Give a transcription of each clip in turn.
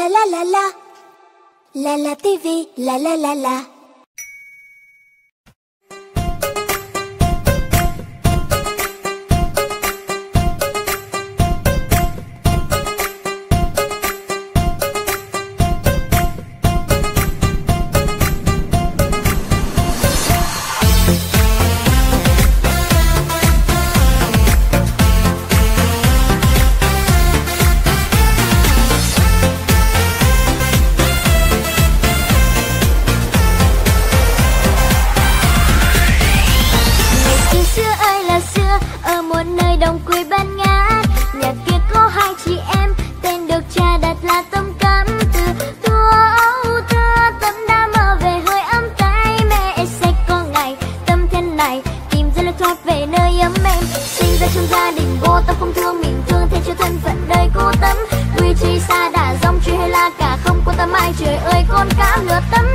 la la la la. La la TV, la la la la. trời ơi con cá lướt tấm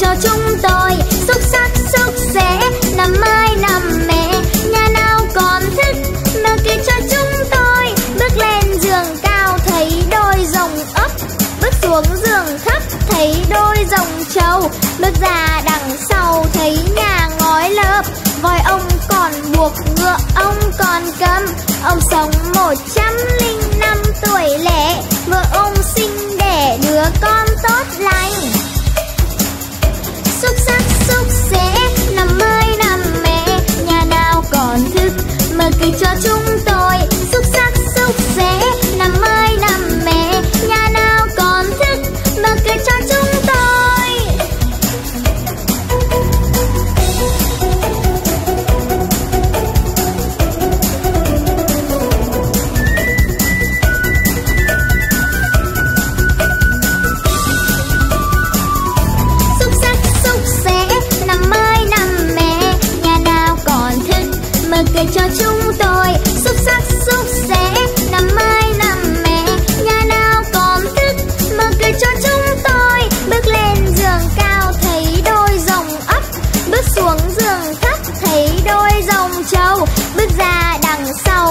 cho chúng tôi. Xúc sắc, xúc xẻ năm mai, năm mẹ nhà nào còn thức mở kể cho chúng tôi. Bước lên giường cao, thấy đôi rồng ấp. Bước xuống giường thấp, thấy đôi rồng trâu. Bước ra đằng sau, thấy nhà ngói lợp. Voi ông còn buộc ngựa, ông còn cầm. Ông sống một trăm linh năm tuổi lẻ. Vợ ông sinh đẻ đứa con tốt lành cho chúng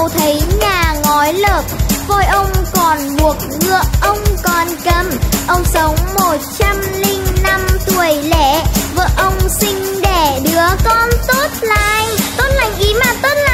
đằng thấy nhà ngói lợp. Voi ông còn buộc ngựa, ông còn cầm. Ông sống một trăm linh năm tuổi lẻ. Vợ ông sinh đẻ đứa con tốt lành. Tốt lành ý mà, tốt lành.